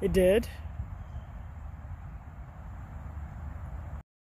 It did.